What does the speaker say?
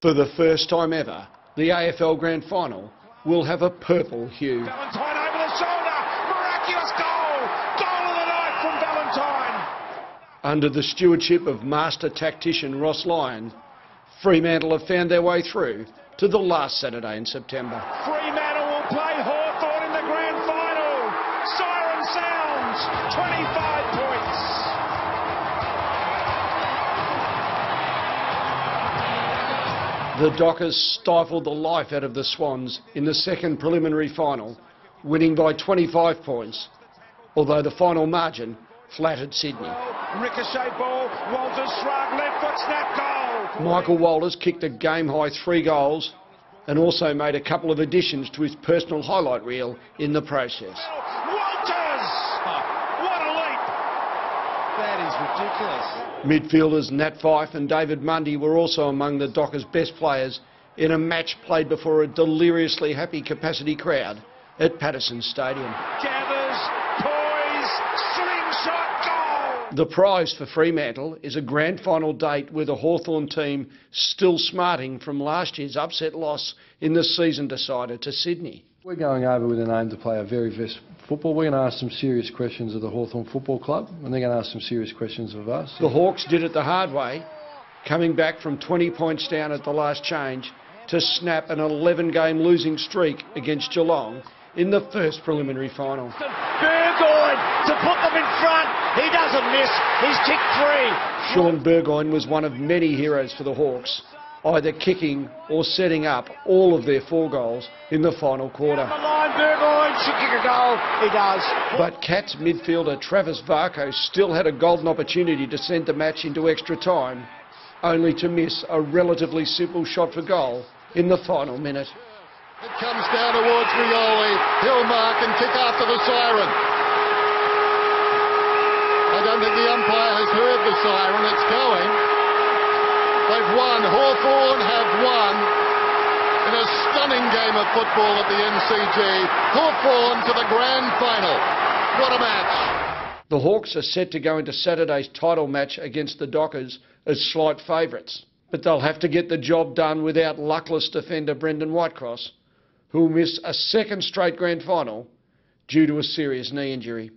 For the first time ever, the AFL Grand Final will have a purple hue. Ballantyne over the shoulder. Miraculous goal. Goal of the night from Ballantyne. Under the stewardship of master tactician Ross Lyon, Fremantle have found their way through to the last Saturday in September. Fremantle will play Hawthorn in the grand final. Siren sounds. 25 The Dockers stifled the life out of the Swans in the second preliminary final, winning by 25 points, although the final margin flattered Sydney. Ricochet ball. Walters shrug. Left foot snap goal. Michael Walters kicked a game-high three goals and also made a couple of additions to his personal highlight reel in the process. Walters. What a leap. That is ridiculous. Midfielders Nat Fyfe and David Mundy were also among the Dockers' best players in a match played before a deliriously happy capacity crowd at Patterson Stadium. Gathers. Poise. Slingshot goal. The prize for Fremantle is a grand final date with a Hawthorn team still smarting from last year's upset loss in the season decider to Sydney. We're going over with an aim to play a very best football. We're going to ask some serious questions of the Hawthorn Football Club, and they're going to ask some serious questions of us. The Hawks did it the hard way, coming back from 20 points down at the last change to snap an 11 game losing streak against Geelong in the first preliminary final. Burgoyne to put them in front. He doesn't miss. He's kicked three. Shaun Burgoyne was one of many heroes for the Hawks, either kicking or setting up all of their four goals in the final quarter. The line, Burgoyne should kick a goal. He does. But Cats midfielder Travis Varcoe still had a golden opportunity to send the match into extra time, only to miss a relatively simple shot for goal in the final minute. It comes down towards Rioli. He'll mark and kick after the siren. I don't think the umpire has heard the siren. It's going. They've won. Hawthorn have won in a stunning game of football at the MCG. Hawthorn to the grand final. What a match. The Hawks are set to go into Saturday's title match against the Dockers as slight favourites, but they'll have to get the job done without luckless defender Brendan Whitecross, who will miss a second straight grand final due to a serious knee injury.